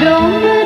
drömmer